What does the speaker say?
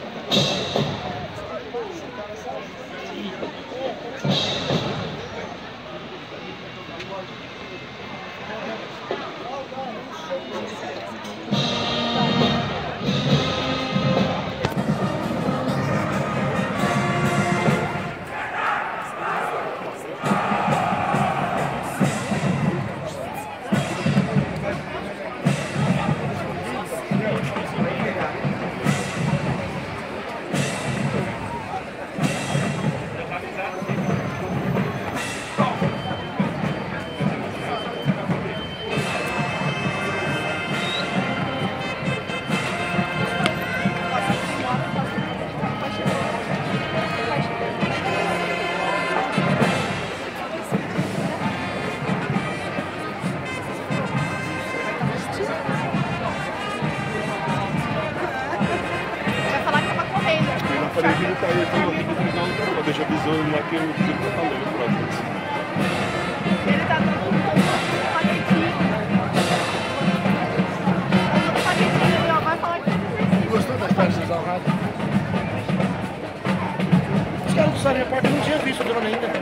Thank you. 不能应该。